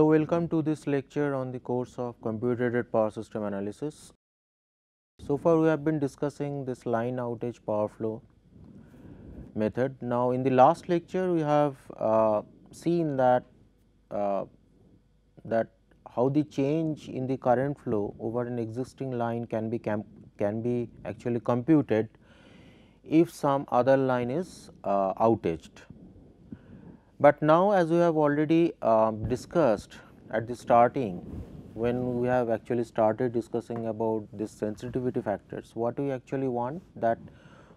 welcome to this lecture on the course of computer-aided power system analysis. So far we have been discussing this line outage power flow method. Now, in the last lecture we have uh, seen that uh, that how the change in the current flow over an existing line can be can be actually computed if some other line is uh, outaged. But now as we have already uh, discussed at the starting when we have actually started discussing about this sensitivity factors, what we actually want that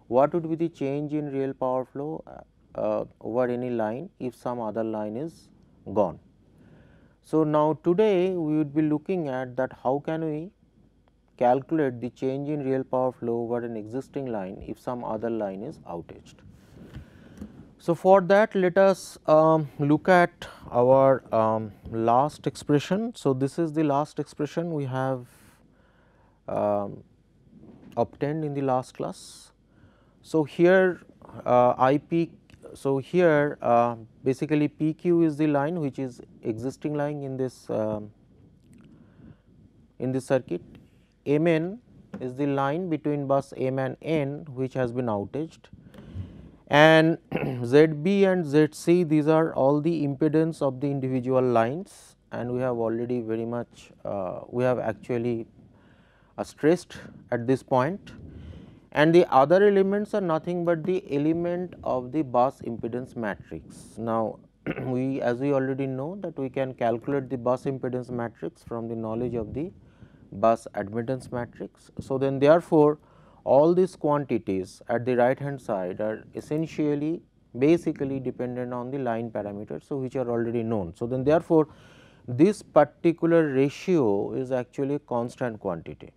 what would be the change in real power flow uh, uh, over any line if some other line is gone. So, now today we would be looking at that how can we calculate the change in real power flow over an existing line if some other line is outaged. So, for that let us um, look at our um, last expression. So, this is the last expression we have um, obtained in the last class. So, here uh, IP, so here uh, basically PQ is the line which is existing line in this uh, in this circuit. Mn is the line between bus M and N which has been outaged and ZB and ZC these are all the impedance of the individual lines and we have already very much uh, we have actually uh, stressed at this point and the other elements are nothing but the element of the bus impedance matrix. Now, we as we already know that we can calculate the bus impedance matrix from the knowledge of the bus admittance matrix. So, then therefore, all these quantities at the right hand side are essentially basically dependent on the line parameters. So, which are already known. So, then therefore, this particular ratio is actually a constant quantity.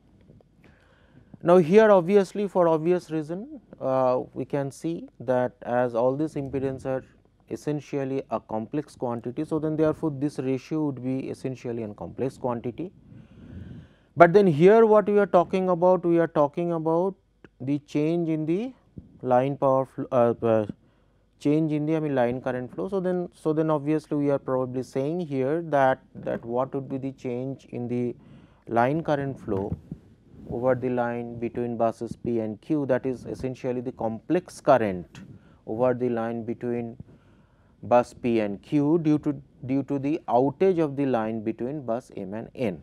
Now, here obviously for obvious reason uh, we can see that as all these impedance are essentially a complex quantity. So, then therefore, this ratio would be essentially a complex quantity but then here what we are talking about, we are talking about the change in the line power flow, uh, uh, change in the I mean line current flow. So, then so then obviously, we are probably saying here that that what would be the change in the line current flow over the line between buses P and Q that is essentially the complex current over the line between bus P and Q due to due to the outage of the line between bus M and N.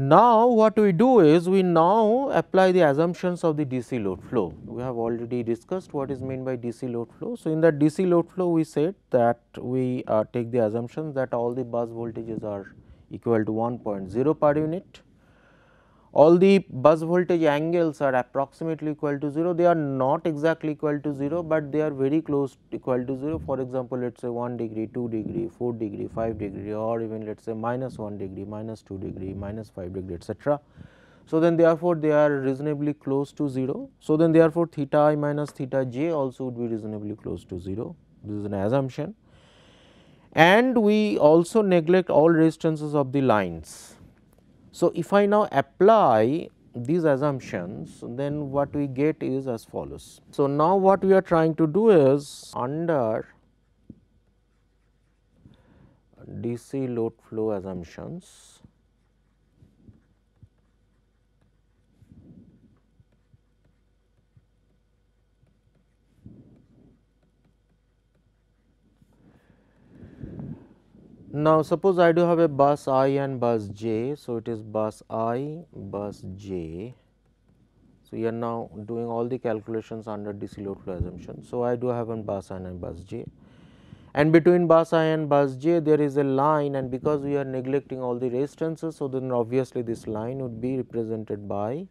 Now, what we do is we now apply the assumptions of the DC load flow. We have already discussed what is meant by DC load flow. So, in that DC load flow we said that we uh, take the assumptions that all the bus voltages are equal to 1.0 per unit all the bus voltage angles are approximately equal to 0 they are not exactly equal to 0, but they are very close equal to 0 for example, let us say 1 degree 2 degree 4 degree 5 degree or even let us say minus 1 degree minus 2 degree minus 5 degree etcetera. So, then therefore, they are reasonably close to 0. So, then therefore, theta i minus theta j also would be reasonably close to 0 this is an assumption. And we also neglect all resistances of the lines so, if I now apply these assumptions then what we get is as follows. So, now what we are trying to do is under DC load flow assumptions Now, suppose I do have a bus i and bus j. So, it is bus i, bus j. So, we are now doing all the calculations under DC load flow assumption. So, I do have a bus i and bus j and between bus i and bus j there is a line and because we are neglecting all the resistances. So, then obviously, this line would be represented by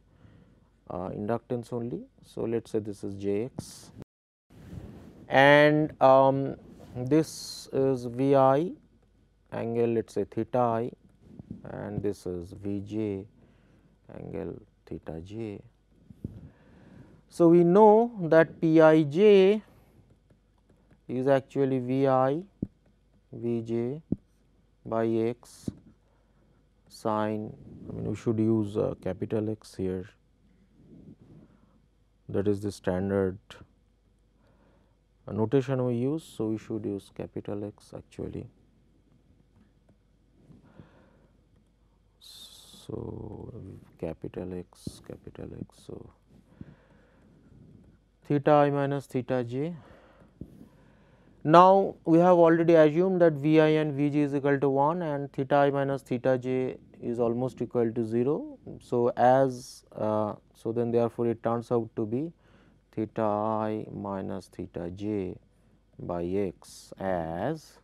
uh, inductance only. So, let us say this is j x and um, this is V i angle let us say theta i and this is V j angle theta j. So, we know that P i j is actually V i V j by x sine I mean we should use uh, capital X here that is the standard notation we use. So, we should use capital X actually So, capital X capital X. So, theta i minus theta j. Now, we have already assumed that V i and V j is equal to 1 and theta i minus theta j is almost equal to 0. So, as uh, so then therefore, it turns out to be theta i minus theta j by x as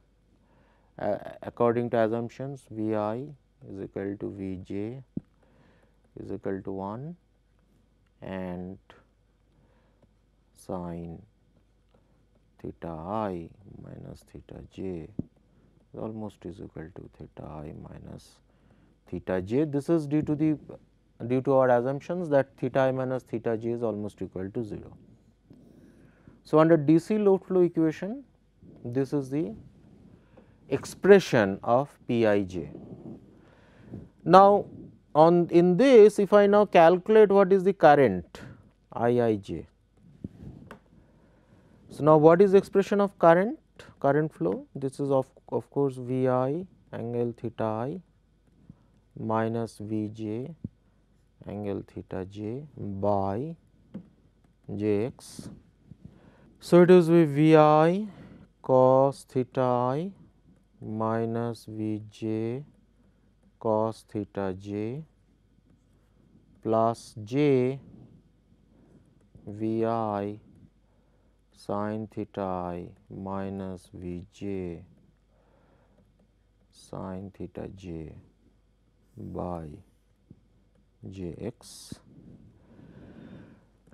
uh, according to assumptions V i is equal to V j is equal to 1 and sine theta i minus theta j is almost is equal to theta i minus theta j. This is due to the due to our assumptions that theta i minus theta j is almost equal to 0. So, under DC load flow equation this is the expression of P i j. Now, on in this if I now calculate what is the current I i j. So, now what is expression of current current flow this is of of course V i angle theta i minus V j angle theta j by j x. So, it is V i cos theta i minus V j cos theta j plus j V i sin theta i minus V j sin theta j by j x.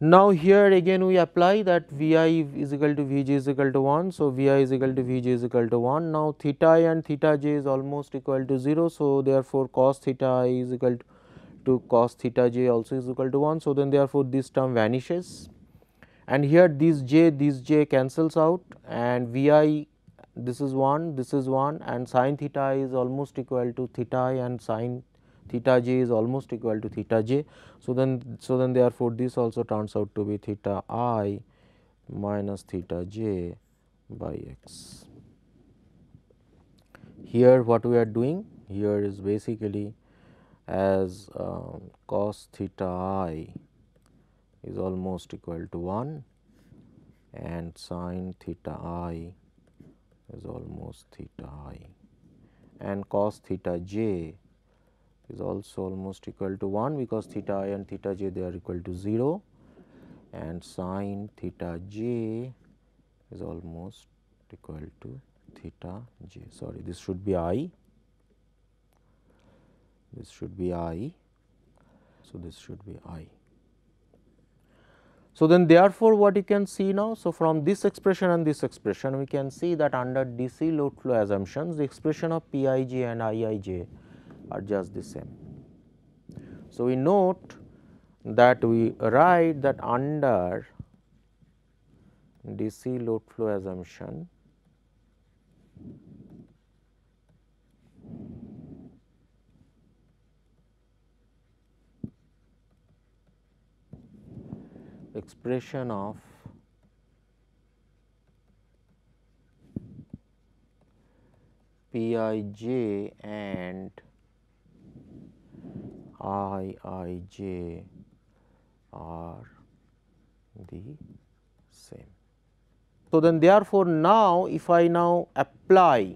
Now, here again we apply that V i is equal to V j is equal to 1. So, V i is equal to V j is equal to 1. Now, theta i and theta j is almost equal to 0. So, therefore, cos theta i is equal to cos theta j also is equal to 1. So, then therefore, this term vanishes and here this j this j cancels out and V i this is 1 this is 1 and sin theta i is almost equal to theta i and sin theta j is almost equal to theta j. So, then so then therefore, this also turns out to be theta i minus theta j by x. Here what we are doing here is basically as um, cos theta i is almost equal to 1 and sin theta i is almost theta i and cos theta j is also almost equal to 1 because theta i and theta j they are equal to 0 and sin theta j is almost equal to theta j. Sorry this should be i. This should be i. So this should be i. So then therefore what you can see now? So from this expression and this expression we can see that under dc load flow assumptions the expression of pij and iij are just the same. So, we note that we write that under DC load flow assumption expression of Pij and i i j are the same. So, then therefore, now if I now apply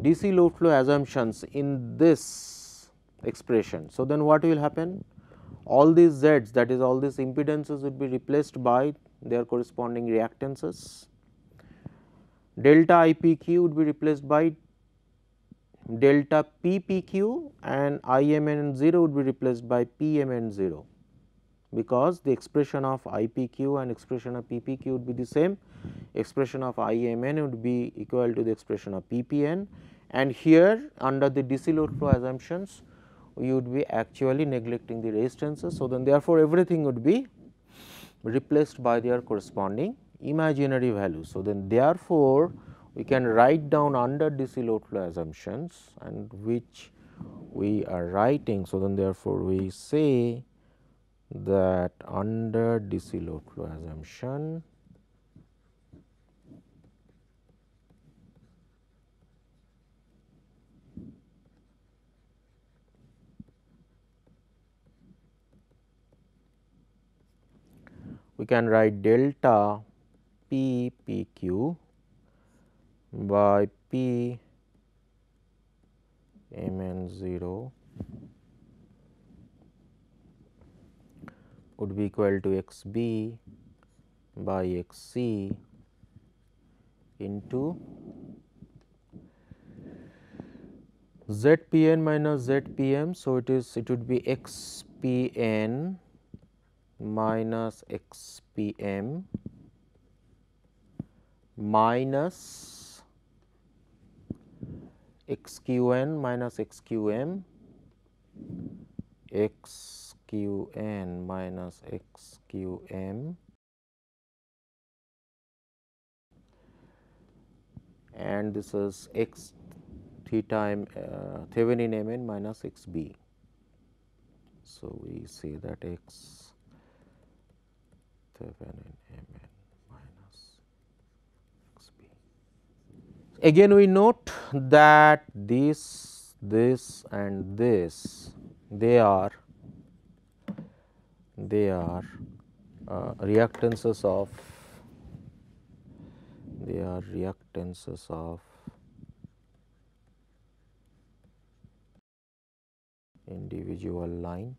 DC load flow assumptions in this expression. So, then what will happen? All these z's that is all these impedances would be replaced by their corresponding reactances. Delta I p q would be replaced by delta p p q and I m n 0 would be replaced by p m n 0 because the expression of I p q and expression of p p q would be the same expression of I m n would be equal to the expression of p p n and here under the DC load flow assumptions you would be actually neglecting the resistances. So, then therefore, everything would be replaced by their corresponding imaginary values. So, then therefore, we can write down under DC load flow assumptions and which we are writing. So, then therefore, we say that under DC load flow assumption we can write delta p p q by P M n 0 would be equal to x b by x c into z p n minus z p m. So, it is it would be x p n minus x p m minus x q n minus x q m x q n minus x q m and this is x theta m uh, Thevenin m n minus x b. So, we say that x Thevenin m n minus x b. Again we note that this, this and this they are they are uh, reactances of they are reactances of individual line.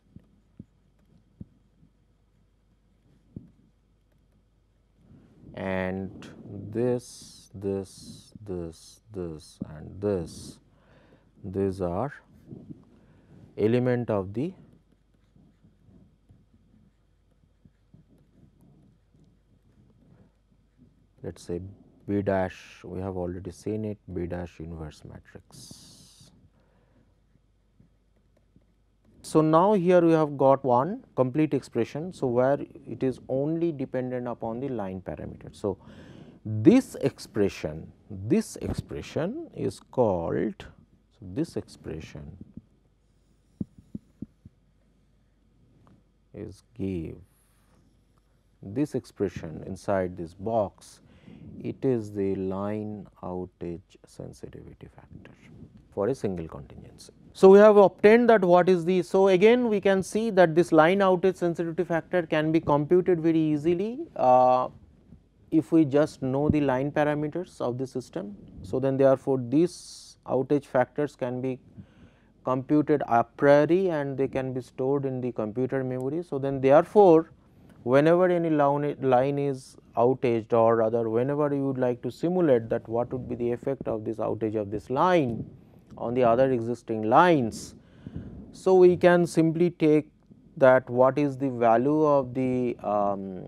And this this this this and this these are element of the let us say B dash we have already seen it B dash inverse matrix. So, now here we have got one complete expression. So, where it is only dependent upon the line parameter. So, this expression this expression is called so this expression is give this expression inside this box it is the line outage sensitivity factor for a single contingency. So, we have obtained that what is the, so again we can see that this line outage sensitivity factor can be computed very easily uh, if we just know the line parameters of the system. So, then therefore, these outage factors can be computed a priori and they can be stored in the computer memory. So, then therefore, whenever any line is outaged or rather whenever you would like to simulate that what would be the effect of this outage of this line on the other existing lines. So, we can simply take that what is the value of the um,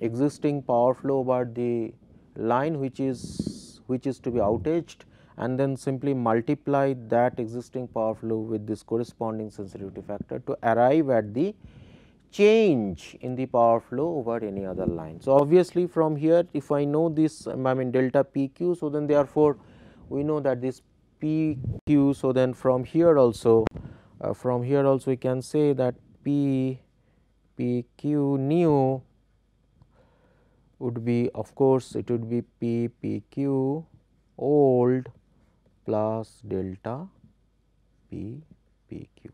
existing power flow over the line which is which is to be outaged and then simply multiply that existing power flow with this corresponding sensitivity factor to arrive at the change in the power flow over any other line. So, obviously, from here if I know this I mean delta p q. So, then therefore, we know that this p q. So, then from here also uh, from here also we can say that p p q new would be of course, it would be p p q old plus delta p p q.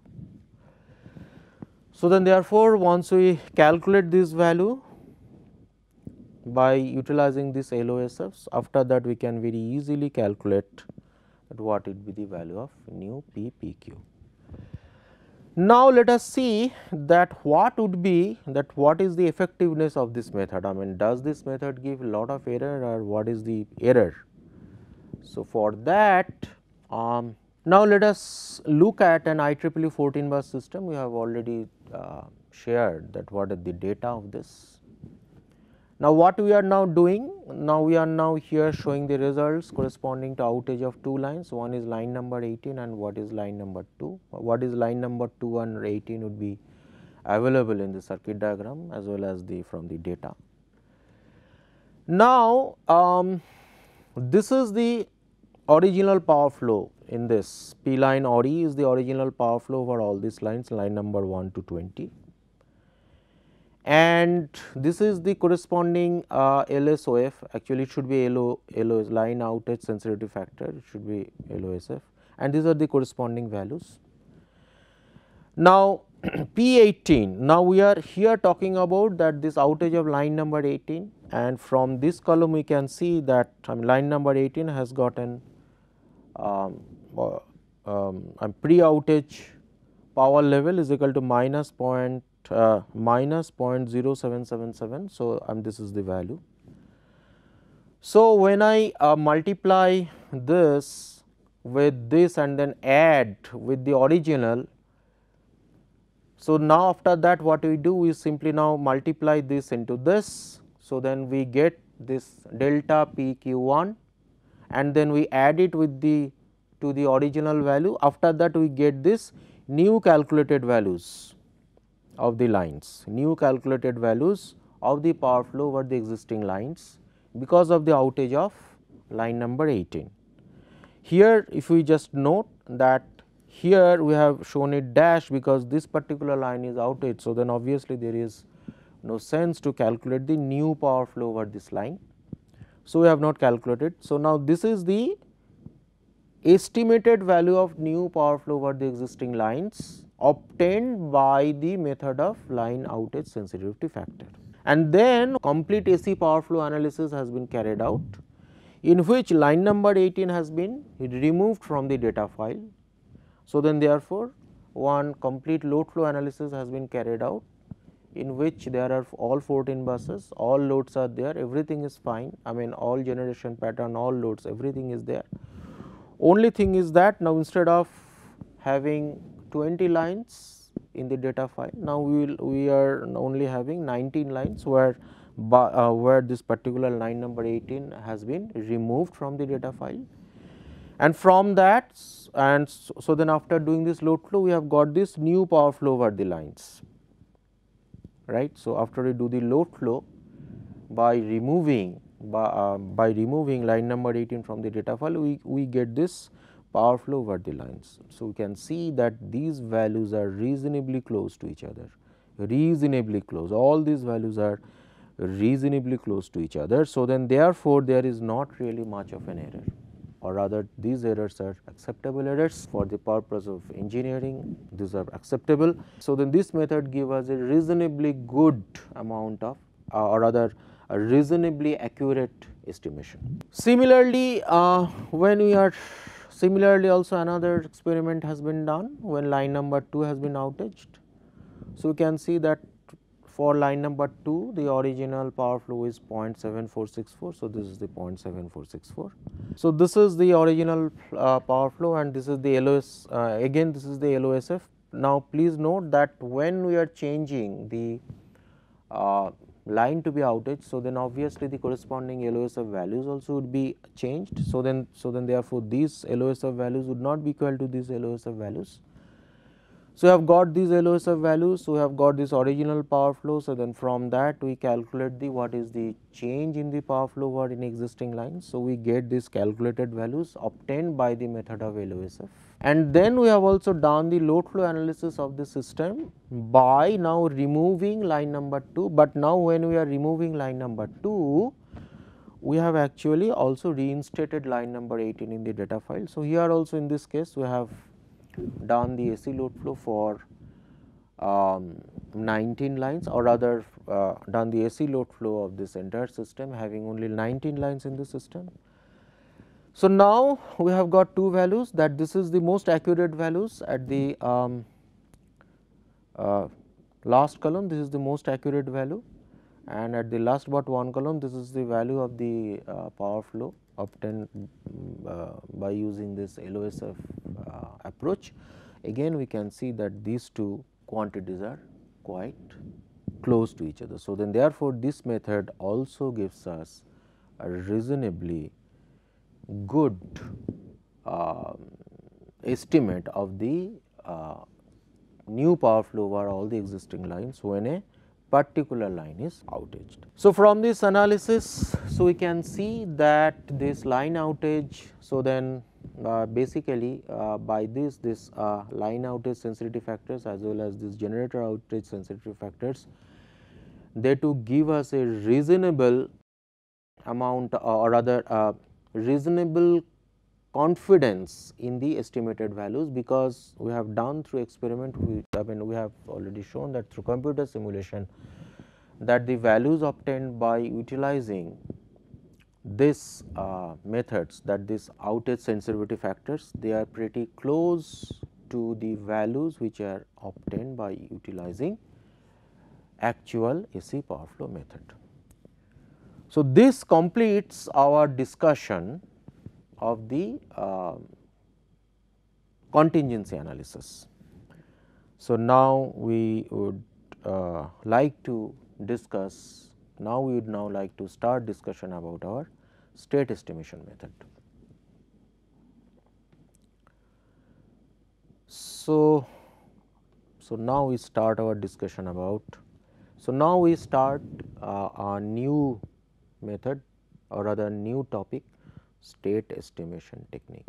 So, then therefore, once we calculate this value by utilizing this LOSFs after that we can very easily calculate what would be the value of new p p q. Now, let us see that what would be that what is the effectiveness of this method I mean does this method give a lot of error or what is the error. So, for that um, now, let us look at an IEEE 14 bus system. We have already uh, shared that what is the data of this. Now, what we are now doing? Now, we are now here showing the results corresponding to outage of two lines. One is line number 18 and what is line number 2. What is line number 2 and 18 would be available in the circuit diagram as well as the from the data. Now, um, this is the original power flow in this P line or E is the original power flow for all these lines line number 1 to 20 and this is the corresponding uh, LSOF actually it should be LO, LO line outage sensitivity factor. It should be LOSF and these are the corresponding values. Now P18, now we are here talking about that this outage of line number 18 and from this column we can see that um, line number 18 has got an um, uh, um, pre-outage power level is equal to minus point uh, minus 0.0777. So, this is the value. So, when I uh, multiply this with this and then add with the original. So, now after that what we do is simply now multiply this into this. So, then we get this delta p q 1 and then we add it with the to the original value after that we get this new calculated values of the lines, new calculated values of the power flow over the existing lines because of the outage of line number 18. Here if we just note that here we have shown it dash because this particular line is outage. So, then obviously there is no sense to calculate the new power flow over this line. So, we have not calculated. So, now this is the estimated value of new power flow over the existing lines obtained by the method of line outage sensitivity factor. And then complete AC power flow analysis has been carried out in which line number 18 has been removed from the data file. So, then therefore, one complete load flow analysis has been carried out in which there are all 14 buses, all loads are there, everything is fine, I mean all generation pattern, all loads, everything is there. Only thing is that now instead of having 20 lines in the data file, now we will we are only having 19 lines where uh, where this particular line number 18 has been removed from the data file. And from that and so, so then after doing this load flow we have got this new power flow over the lines right. So, after we do the load flow by removing by, uh, by removing line number 18 from the data file we, we get this power flow over the lines. So, we can see that these values are reasonably close to each other reasonably close all these values are reasonably close to each other. So, then therefore, there is not really much of an error or rather these errors are acceptable errors for the purpose of engineering these are acceptable. So, then this method give us a reasonably good amount of uh, or rather a reasonably accurate estimation. Similarly, uh, when we are similarly also another experiment has been done when line number 2 has been outaged. So, we can see that for line number 2 the original power flow is 0.7464. So, this is the 0.7464. So, this is the original uh, power flow and this is the LOS uh, again this is the LOSF. Now, please note that when we are changing the uh, line to be outage. So, then obviously the corresponding LOSF values also would be changed. So, then so then therefore, these LOSF values would not be equal to these LOSF values. So, we have got these LOSF values, so we have got this original power flow. So, then from that we calculate the what is the change in the power flow over in existing lines. So, we get these calculated values obtained by the method of LOSF. And then we have also done the load flow analysis of the system by now removing line number 2, but now when we are removing line number 2, we have actually also reinstated line number 18 in the data file. So, here also in this case we have done the AC load flow for um, 19 lines or rather uh, done the AC load flow of this entire system having only 19 lines in the system. So, now we have got two values that this is the most accurate values at the um, uh, last column this is the most accurate value and at the last but one column this is the value of the uh, power flow obtained uh, by using this LOSF uh, approach. Again we can see that these two quantities are quite close to each other. So, then therefore, this method also gives us a reasonably good uh, estimate of the uh, new power flow over all the existing lines when a particular line is outaged. So, from this analysis, so we can see that this line outage, so then uh, basically uh, by this this uh, line outage sensitivity factors as well as this generator outage sensitivity factors they to give us a reasonable amount uh, or rather uh, reasonable confidence in the estimated values because we have done through experiment we I mean we have already shown that through computer simulation that the values obtained by utilizing this uh, methods that this outage sensitivity factors they are pretty close to the values which are obtained by utilizing actual AC power flow method. So, this completes our discussion of the uh, contingency analysis. So, now we would uh, like to discuss now we would now like to start discussion about our state estimation method. So, so now we start our discussion about so now we start uh, a new method or rather new topic state estimation technique.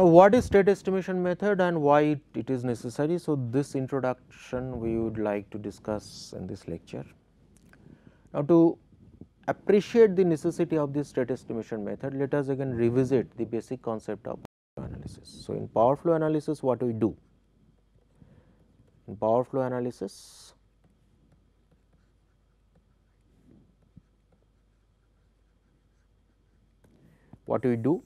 Now, what is state estimation method and why it, it is necessary? So, this introduction we would like to discuss in this lecture. Now, to appreciate the necessity of this state estimation method, let us again revisit the basic concept of analysis. So, in power flow analysis what do we do? In power flow analysis, what we do?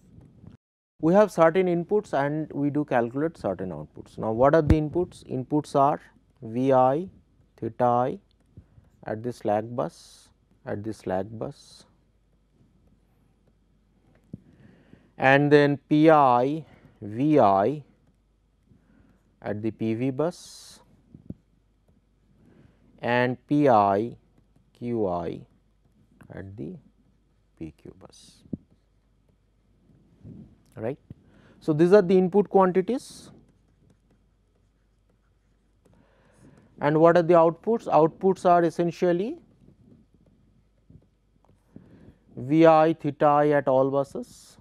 We have certain inputs and we do calculate certain outputs. Now, what are the inputs? Inputs are V i, theta i at the slack bus, at the slack bus and then P i, V i at the PV bus and P i, Q i at the PQ bus right. So, these are the input quantities and what are the outputs? Outputs are essentially V i theta i at all buses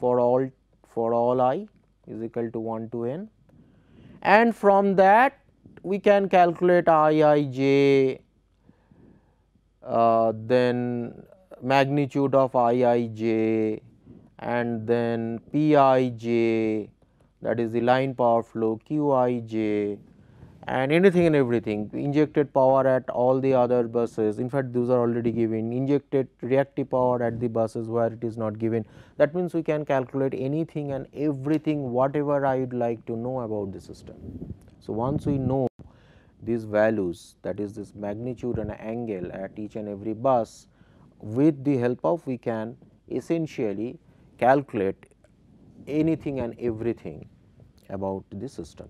for all for all i is equal to 1 to n and from that we can calculate i i j uh, then magnitude of i i j and then P i j that is the line power flow Q i j and anything and everything. Injected power at all the other buses. In fact those are already given. Injected reactive power at the buses where it is not given. That means we can calculate anything and everything whatever I would like to know about the system. So, once we know these values that is this magnitude and angle at each and every bus with the help of we can essentially calculate anything and everything about the system.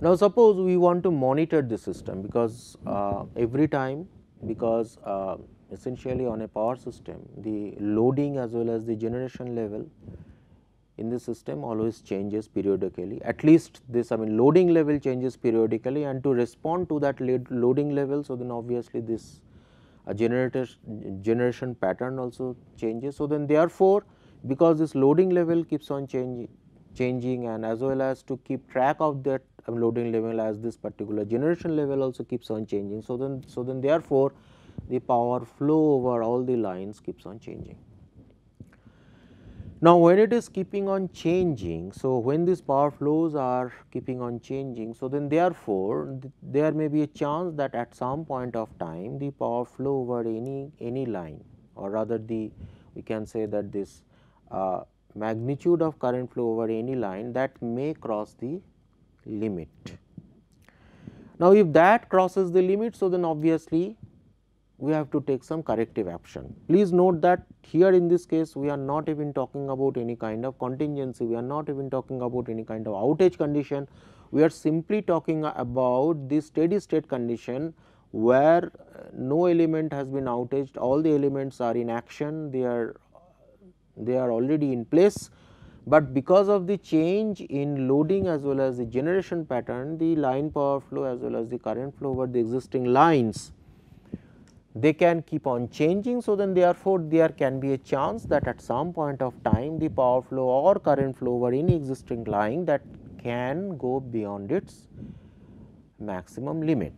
Now, suppose we want to monitor the system because uh, every time because uh, essentially on a power system the loading as well as the generation level in the system always changes periodically at least this I mean loading level changes periodically and to respond to that loading level. So, then obviously this a generator generation pattern also changes. So, then therefore, because this loading level keeps on changing changing and as well as to keep track of that loading level as this particular generation level also keeps on changing. So, then so then therefore, the power flow over all the lines keeps on changing. Now, when it is keeping on changing, so when these power flows are keeping on changing, so then therefore, th there may be a chance that at some point of time the power flow over any any line or rather the we can say that this uh, magnitude of current flow over any line that may cross the limit. Now, if that crosses the limit, so then obviously we have to take some corrective action. Please note that here in this case we are not even talking about any kind of contingency, we are not even talking about any kind of outage condition, we are simply talking about the steady state condition where uh, no element has been outaged, all the elements are in action, they are they are already in place. but because of the change in loading as well as the generation pattern the line power flow as well as the current flow over the existing lines they can keep on changing. So, then therefore, there can be a chance that at some point of time the power flow or current flow over any existing line that can go beyond its maximum limit.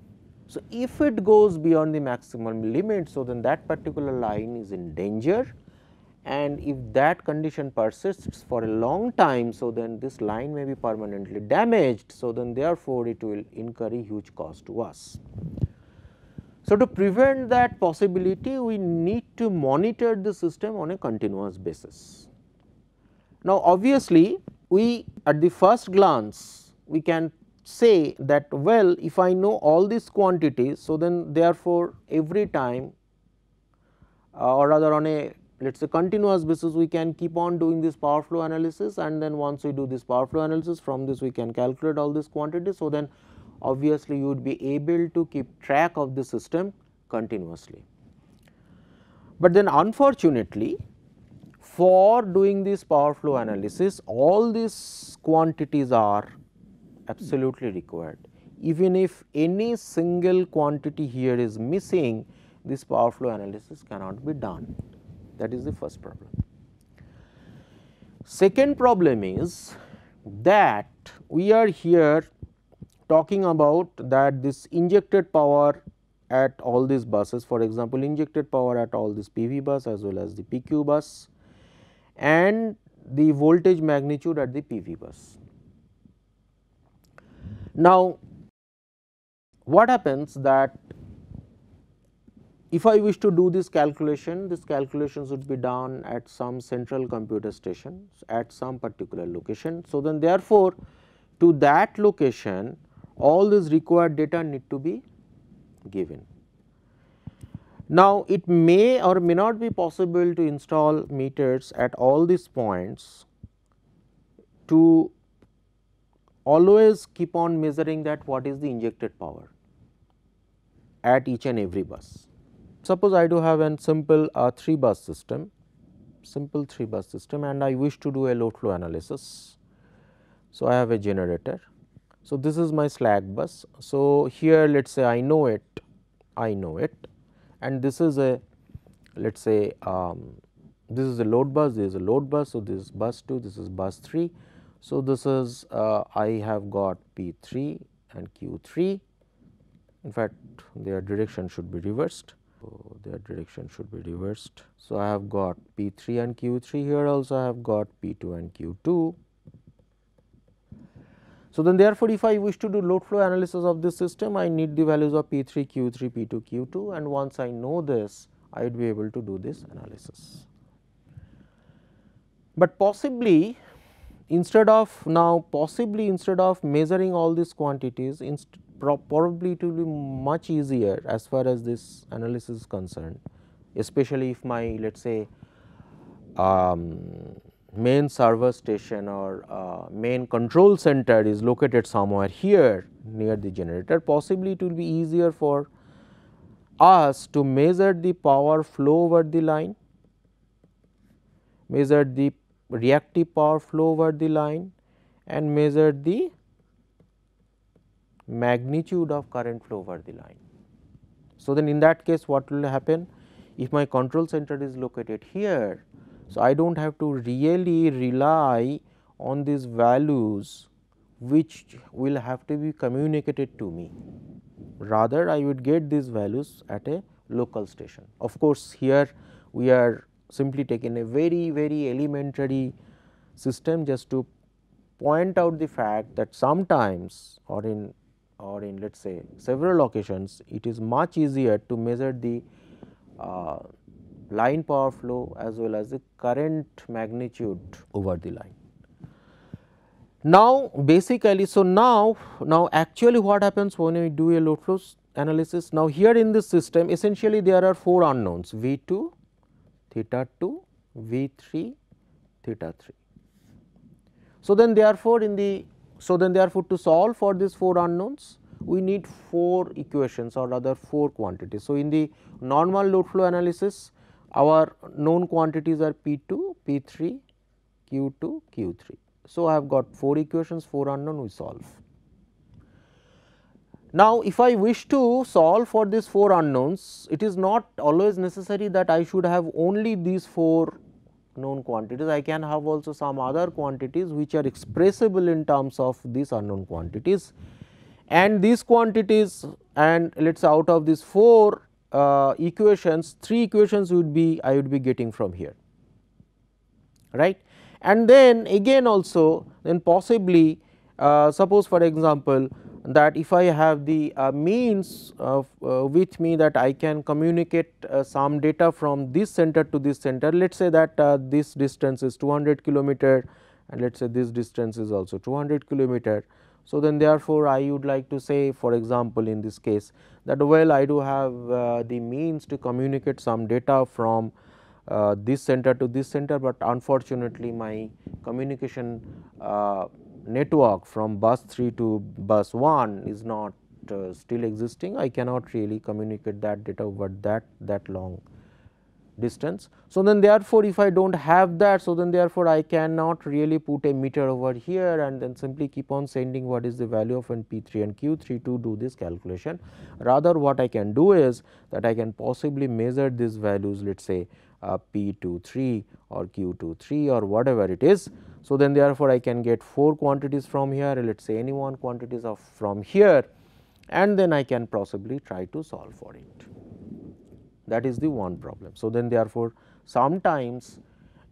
So, if it goes beyond the maximum limit, so then that particular line is in danger and if that condition persists for a long time, so then this line may be permanently damaged. So, then therefore, it will incur a huge cost to us. So, to prevent that possibility we need to monitor the system on a continuous basis. Now, obviously, we at the first glance we can say that well if I know all these quantities. So, then therefore, every time uh, or rather on a let us say continuous basis we can keep on doing this power flow analysis and then once we do this power flow analysis from this we can calculate all these quantities. So, then obviously you would be able to keep track of the system continuously. But then unfortunately for doing this power flow analysis all these quantities are absolutely required. Even if any single quantity here is missing this power flow analysis cannot be done that is the first problem. Second problem is that we are here talking about that this injected power at all these buses for example, injected power at all this PV bus as well as the PQ bus and the voltage magnitude at the PV bus. Now, what happens that if I wish to do this calculation, this calculation should be done at some central computer station at some particular location. So, then therefore, to that location all these required data need to be given. Now, it may or may not be possible to install meters at all these points to always keep on measuring that what is the injected power at each and every bus. Suppose I do have a simple uh, 3 bus system, simple 3 bus system and I wish to do a load flow analysis. So, I have a generator so, this is my slack bus. So, here let us say I know it, I know it and this is a let us say um, this is a load bus, this is a load bus. So, this is bus 2, this is bus 3. So, this is uh, I have got P 3 and Q 3 in fact, their direction should be reversed. So, their direction should be reversed. So, I have got P 3 and Q 3 here also I have got P 2 and Q 2 so, then therefore, if I wish to do load flow analysis of this system, I need the values of P 3, Q 3, P 2, Q 2 and once I know this, I would be able to do this analysis. But possibly instead of now possibly instead of measuring all these quantities probably it will be much easier as far as this analysis is concerned especially if my let us say um, main server station or uh, main control center is located somewhere here near the generator possibly it will be easier for us to measure the power flow over the line, measure the reactive power flow over the line and measure the magnitude of current flow over the line. So, then in that case what will happen if my control center is located here so, I do not have to really rely on these values which will have to be communicated to me. Rather, I would get these values at a local station. Of course, here we are simply taking a very, very elementary system just to point out the fact that sometimes or in or in let us say several occasions it is much easier to measure the uh, line power flow as well as the current magnitude over the line. Now, basically, so now, now actually what happens when we do a load flow analysis? Now, here in this system essentially there are 4 unknowns V 2, theta 2, V 3, theta 3. So, then therefore, in the so then therefore, to solve for these 4 unknowns we need 4 equations or rather 4 quantities. So, in the normal load flow analysis our known quantities are P 2, P 3, q 2 q 3. So, I have got 4 equations 4 unknown we solve. Now, if I wish to solve for these 4 unknowns it is not always necessary that I should have only these 4 known quantities I can have also some other quantities which are expressible in terms of these unknown quantities and these quantities and let us say out of these 4 uh, equations 3 equations would be I would be getting from here right. And then again also then possibly uh, suppose for example that if I have the uh, means of, uh, with me that I can communicate uh, some data from this center to this center let us say that uh, this distance is 200 kilometer and let us say this distance is also 200 kilometer. So, then therefore, I would like to say for example, in this case that well I do have uh, the means to communicate some data from uh, this center to this center, but unfortunately my communication uh, network from bus 3 to bus 1 is not uh, still existing. I cannot really communicate that data over that that long distance. So, then therefore, if I do not have that, so then therefore, I cannot really put a meter over here and then simply keep on sending what is the value of p 3 and q 3 to do this calculation. Rather what I can do is that I can possibly measure these values let us say uh, p 2 3 or q 2 3 or whatever it is. So, then therefore, I can get 4 quantities from here let us say any one quantities of from here and then I can possibly try to solve for it that is the one problem. So, then therefore, sometimes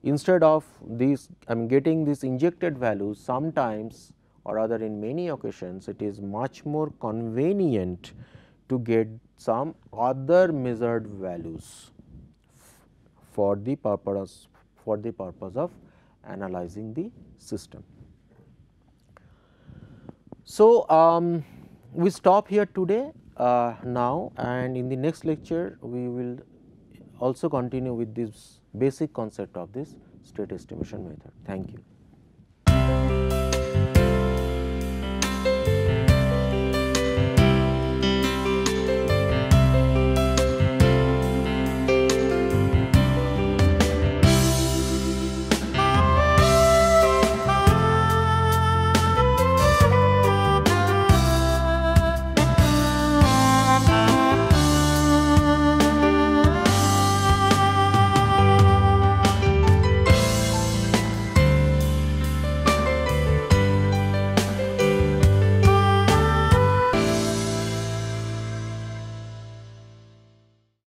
instead of these I am getting these injected values sometimes or rather in many occasions it is much more convenient to get some other measured values for the purpose for the purpose of analyzing the system. So, um, we stop here today uh, now and in the next lecture we will also continue with this basic concept of this state estimation method. Thank you.